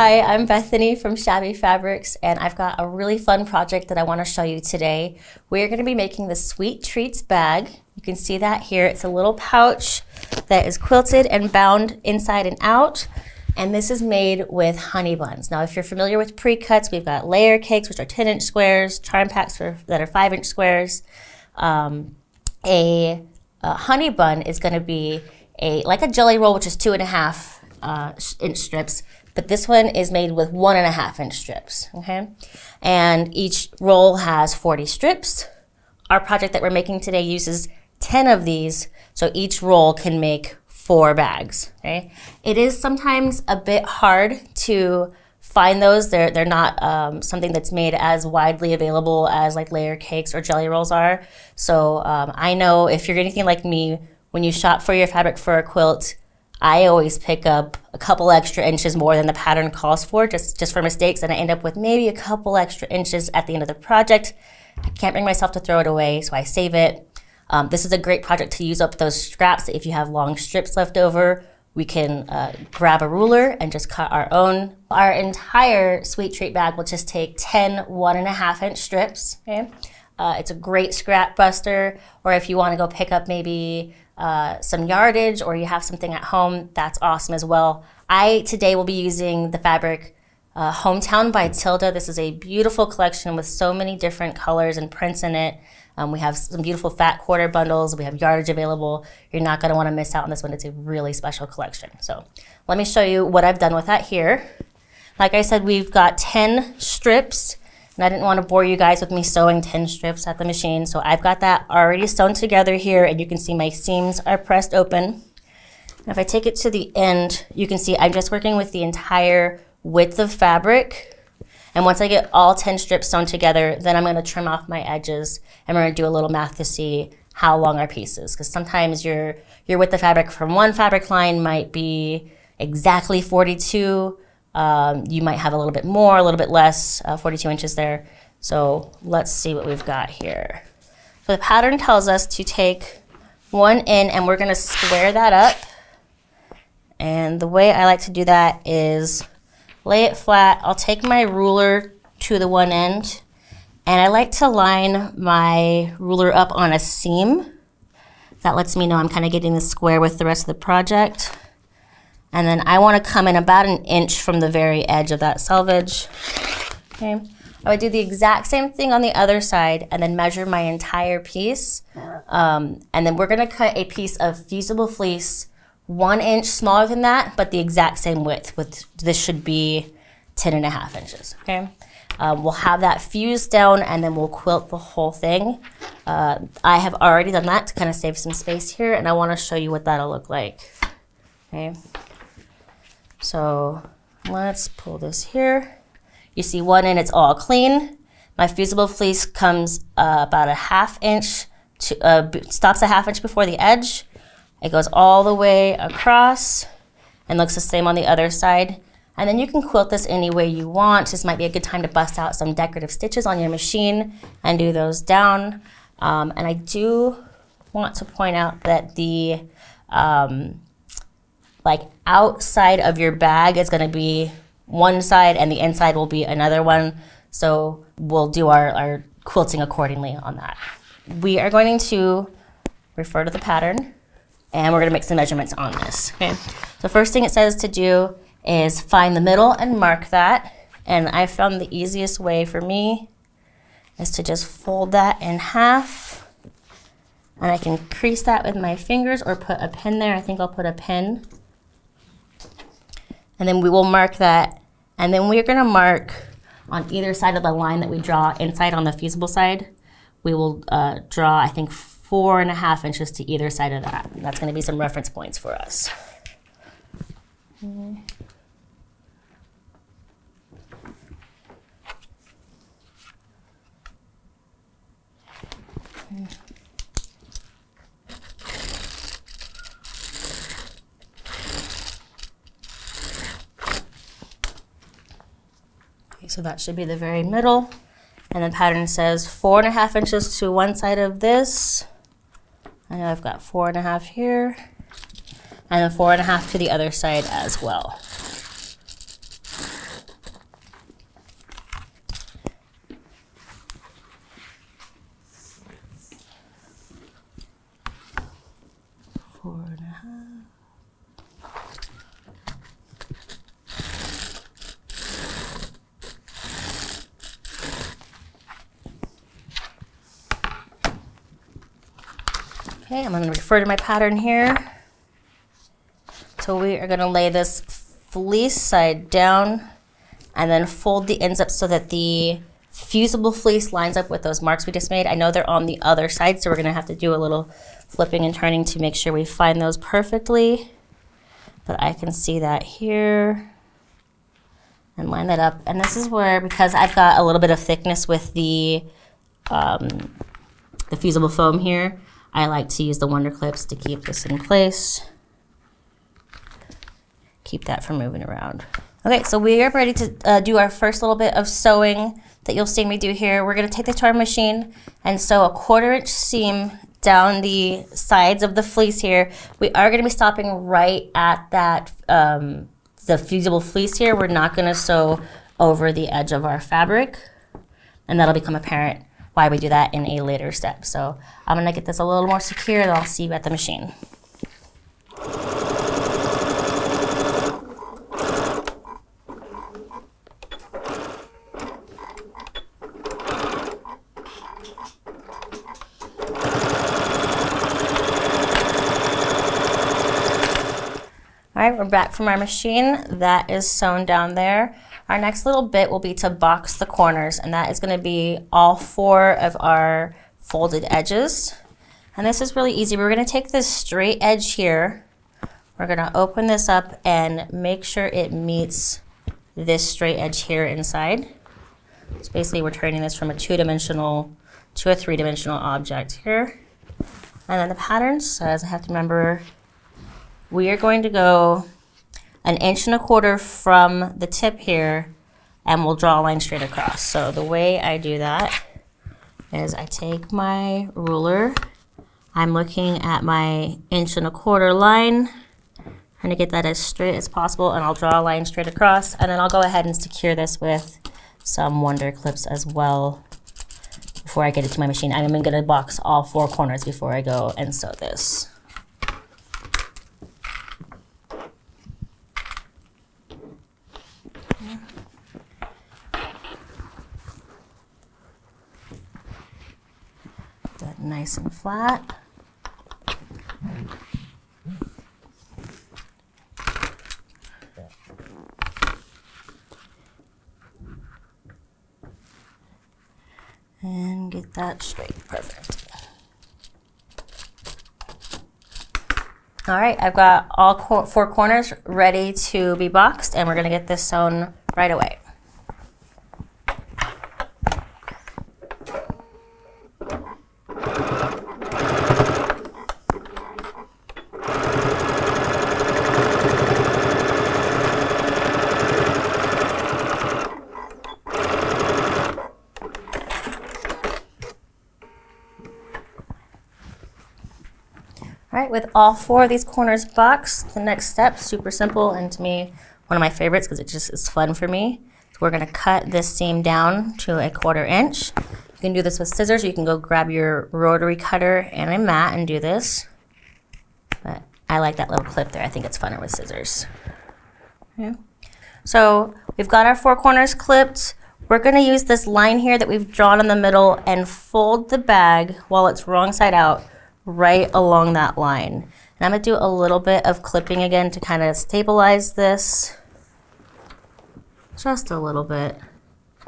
Hi, I'm Bethany from Shabby Fabrics, and I've got a really fun project that I want to show you today. We're going to be making the Sweet Treats bag. You can see that here. It's a little pouch that is quilted and bound inside and out, and this is made with honey buns. Now, if you're familiar with pre-cuts, we've got layer cakes, which are 10-inch squares, charm packs for, that are 5-inch squares. Um, a, a honey bun is going to be a like a jelly roll, which is two and a half uh, inch strips, but this one is made with one and a half inch strips, okay? And each roll has 40 strips. Our project that we're making today uses 10 of these, so each roll can make four bags, okay? It is sometimes a bit hard to find those. They're, they're not um, something that's made as widely available as like layer cakes or jelly rolls are. So um, I know if you're anything like me, when you shop for your fabric for a quilt, I always pick up a couple extra inches more than the pattern calls for just, just for mistakes and I end up with maybe a couple extra inches at the end of the project. I can't bring myself to throw it away, so I save it. Um, this is a great project to use up those scraps. If you have long strips left over, we can uh, grab a ruler and just cut our own. Our entire sweet treat bag will just take 10 one and a half inch strips. Okay? Uh, it's a great scrap buster, or if you want to go pick up maybe uh, some yardage or you have something at home, that's awesome as well. I today will be using the fabric uh, Hometown by Tilda. This is a beautiful collection with so many different colors and prints in it. Um, we have some beautiful fat quarter bundles. We have yardage available. You're not going to want to miss out on this one. It's a really special collection. So let me show you what I've done with that here. Like I said, we've got 10 strips and I didn't want to bore you guys with me sewing 10 strips at the machine. So I've got that already sewn together here and you can see my seams are pressed open. if I take it to the end, you can see I'm just working with the entire width of fabric. And once I get all 10 strips sewn together, then I'm gonna trim off my edges and we're gonna do a little math to see how long our piece is. Because sometimes your, your width of fabric from one fabric line might be exactly 42, um, you might have a little bit more, a little bit less, uh, 42 inches there. So let's see what we've got here. So the pattern tells us to take one in and we're gonna square that up. And the way I like to do that is lay it flat. I'll take my ruler to the one end and I like to line my ruler up on a seam. That lets me know I'm kind of getting the square with the rest of the project. And then I want to come in about an inch from the very edge of that selvage. Okay. I would do the exact same thing on the other side and then measure my entire piece. Um, and then we're going to cut a piece of fusible fleece one inch smaller than that, but the exact same width. With This should be 10 and a half inches. Okay. Um, we'll have that fused down and then we'll quilt the whole thing. Uh, I have already done that to kind of save some space here and I want to show you what that'll look like. Okay. So let's pull this here. You see one end, it's all clean. My fusible fleece comes uh, about a half inch, to, uh, stops a half inch before the edge. It goes all the way across and looks the same on the other side. And then you can quilt this any way you want. This might be a good time to bust out some decorative stitches on your machine and do those down. Um, and I do want to point out that the um, like outside of your bag is going to be one side and the inside will be another one. So we'll do our, our quilting accordingly on that. We are going to refer to the pattern and we're going to make some measurements on this. Okay. The first thing it says to do is find the middle and mark that. And I found the easiest way for me is to just fold that in half. And I can crease that with my fingers or put a pin there. I think I'll put a pin and then we will mark that. And then we're gonna mark on either side of the line that we draw inside on the fusible side, we will uh, draw, I think, four and a half inches to either side of that. That's gonna be some reference points for us. Okay. So that should be the very middle. And the pattern says four and a half inches to one side of this. I know I've got four and a half here. And then four and a half to the other side as well. four and a half. Okay, I'm going to refer to my pattern here. So we are going to lay this fleece side down and then fold the ends up so that the fusible fleece lines up with those marks we just made. I know they're on the other side, so we're going to have to do a little flipping and turning to make sure we find those perfectly. But I can see that here and line that up. And this is where, because I've got a little bit of thickness with the, um, the fusible foam here, I like to use the Wonder Clips to keep this in place. Keep that from moving around. Okay, so we are ready to uh, do our first little bit of sewing that you'll see me do here. We're gonna take this to our machine and sew a quarter inch seam down the sides of the fleece here. We are gonna be stopping right at that, um, the fusible fleece here. We're not gonna sew over the edge of our fabric and that'll become apparent why we do that in a later step. So I'm gonna get this a little more secure and I'll see you at the machine. Right, we're back from our machine. That is sewn down there. Our next little bit will be to box the corners, and that is going to be all four of our folded edges. And this is really easy. We're going to take this straight edge here. We're going to open this up and make sure it meets this straight edge here inside. So basically we're turning this from a two-dimensional to a three-dimensional object here. And then the pattern says, I have to remember, we are going to go an inch and a quarter from the tip here and we'll draw a line straight across. So the way I do that is I take my ruler, I'm looking at my inch and a quarter line, trying to get that as straight as possible and I'll draw a line straight across and then I'll go ahead and secure this with some Wonder Clips as well before I get it to my machine. I'm going to box all four corners before I go and sew this. Nice and flat. And get that straight, perfect. All right, I've got all cor four corners ready to be boxed and we're gonna get this sewn right away. With all four of these corners boxed, the next step, super simple, and to me, one of my favorites because it just is fun for me. So we're gonna cut this seam down to a quarter inch. You can do this with scissors, you can go grab your rotary cutter and a mat and do this. But I like that little clip there, I think it's funner with scissors. Okay. So we've got our four corners clipped. We're gonna use this line here that we've drawn in the middle and fold the bag while it's wrong side out right along that line. And I'm gonna do a little bit of clipping again to kind of stabilize this. Just a little bit.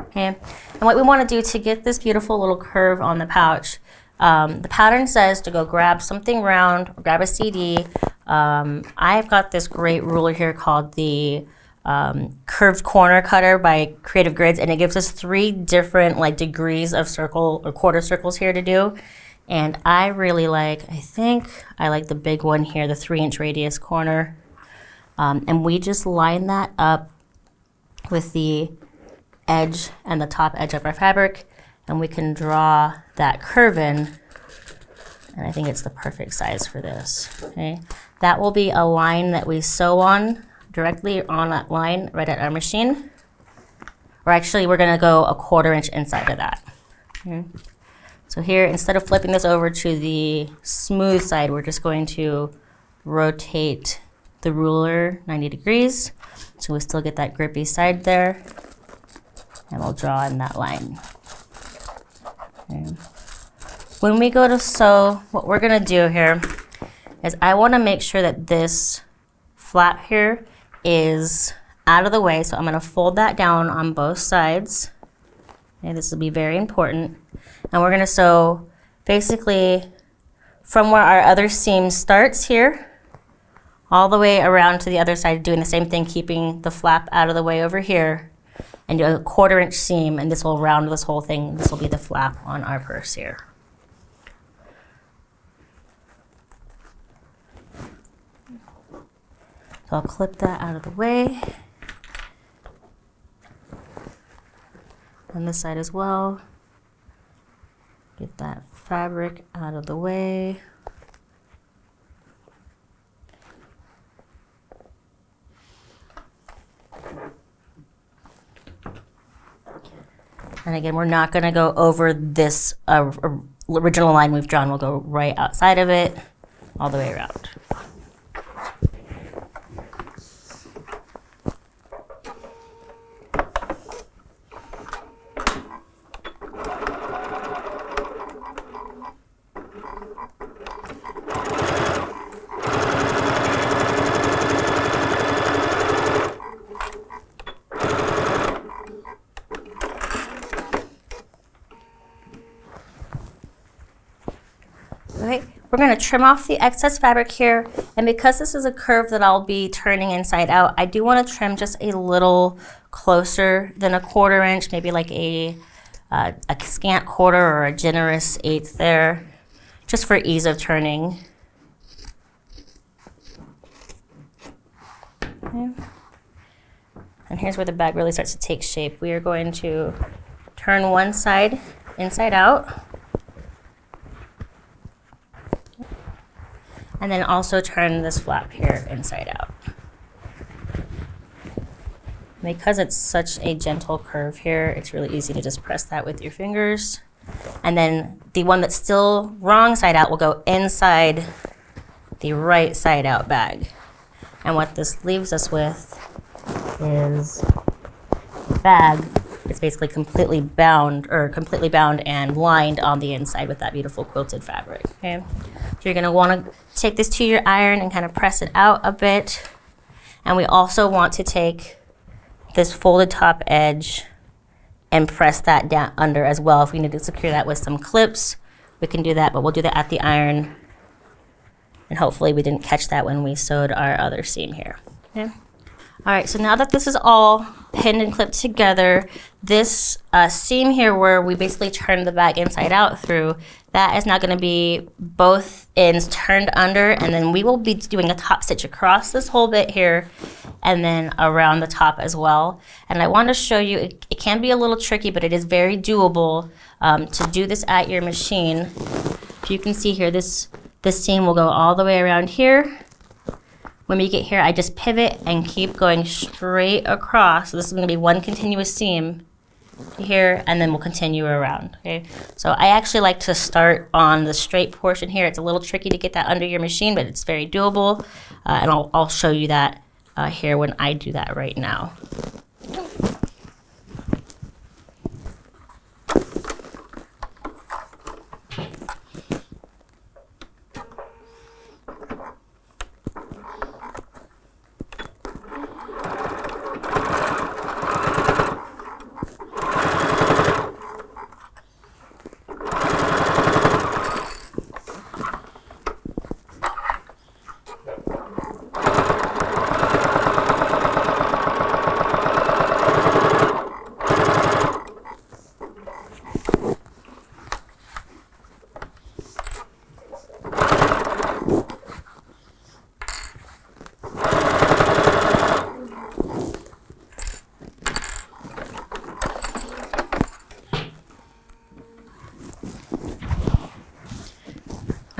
Okay, and what we wanna do to get this beautiful little curve on the pouch, um, the pattern says to go grab something round, grab a CD. Um, I've got this great ruler here called the um, curved corner cutter by Creative Grids, and it gives us three different like degrees of circle or quarter circles here to do. And I really like, I think I like the big one here, the three inch radius corner. Um, and we just line that up with the edge and the top edge of our fabric and we can draw that curve in and I think it's the perfect size for this, okay? That will be a line that we sew on directly on that line right at our machine. Or actually we're gonna go a quarter inch inside of that. Okay? So here, instead of flipping this over to the smooth side, we're just going to rotate the ruler 90 degrees. So we still get that grippy side there. And we'll draw in that line. Okay. When we go to sew, what we're gonna do here is I wanna make sure that this flap here is out of the way. So I'm gonna fold that down on both sides. Okay, this will be very important. And we're gonna sew basically from where our other seam starts here all the way around to the other side, doing the same thing, keeping the flap out of the way over here, and do a quarter inch seam, and this will round this whole thing. This will be the flap on our purse here. So I'll clip that out of the way. On this side as well. Get that fabric out of the way. And again, we're not going to go over this uh, original line we've drawn. We'll go right outside of it, all the way around. Okay, we're going to trim off the excess fabric here. And because this is a curve that I'll be turning inside out, I do want to trim just a little closer than a quarter inch, maybe like a, uh, a scant quarter or a generous eighth there, just for ease of turning. Okay. And here's where the bag really starts to take shape. We are going to turn one side inside out. And then also turn this flap here inside out. Because it's such a gentle curve here, it's really easy to just press that with your fingers. And then the one that's still wrong side out will go inside the right side out bag. And what this leaves us with is a bag it's basically completely bound or completely bound and lined on the inside with that beautiful quilted fabric. Okay, so you're gonna want to take this to your iron and kind of press it out a bit. And we also want to take this folded top edge and press that down under as well. If we need to secure that with some clips, we can do that, but we'll do that at the iron. And hopefully we didn't catch that when we sewed our other seam here. Okay. All right, so now that this is all pinned and clipped together, this uh, seam here where we basically turn the bag inside out through, that is now gonna be both ends turned under and then we will be doing a top stitch across this whole bit here and then around the top as well. And I wanna show you, it, it can be a little tricky, but it is very doable um, to do this at your machine. If you can see here, this, this seam will go all the way around here when we get here, I just pivot and keep going straight across. So this is gonna be one continuous seam here, and then we'll continue around, okay? So I actually like to start on the straight portion here. It's a little tricky to get that under your machine, but it's very doable. Uh, and I'll, I'll show you that uh, here when I do that right now.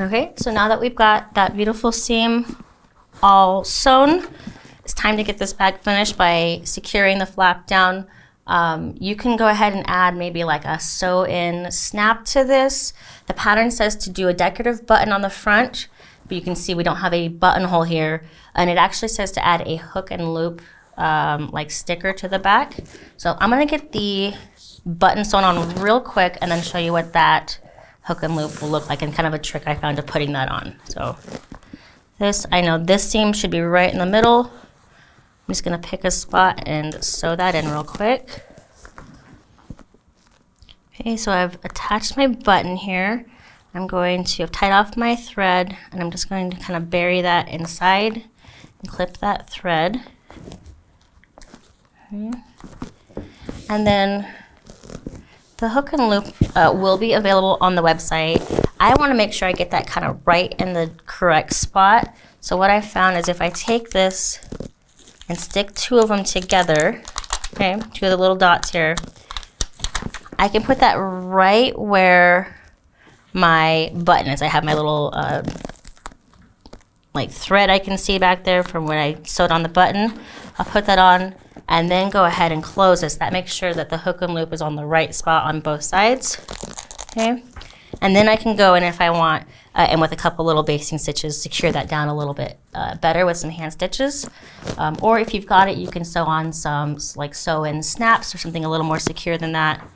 Okay, so now that we've got that beautiful seam all sewn, it's time to get this bag finished by securing the flap down. Um, you can go ahead and add maybe like a sew in snap to this. The pattern says to do a decorative button on the front, but you can see we don't have a buttonhole here. And it actually says to add a hook and loop um, like sticker to the back. So I'm gonna get the button sewn on real quick and then show you what that hook and loop will look like and kind of a trick I found of putting that on. So this, I know this seam should be right in the middle. I'm just gonna pick a spot and sew that in real quick. Okay, so I've attached my button here. I'm going to have tied off my thread and I'm just going to kind of bury that inside and clip that thread. Okay. And then the hook and loop uh, will be available on the website. I want to make sure I get that kind of right in the correct spot. So what I found is if I take this and stick two of them together, okay, two of the little dots here, I can put that right where my button is. I have my little uh, like thread I can see back there from when I sewed on the button. I'll put that on and then go ahead and close this. That makes sure that the hook and loop is on the right spot on both sides. Okay, and then I can go and if I want, uh, and with a couple little basting stitches, secure that down a little bit uh, better with some hand stitches. Um, or if you've got it, you can sew on some like sew in snaps or something a little more secure than that.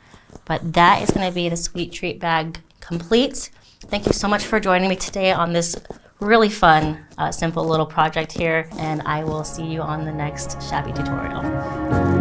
But that is going to be the sweet treat bag complete. Thank you so much for joining me today on this really fun, uh, simple little project here, and I will see you on the next Shabby tutorial.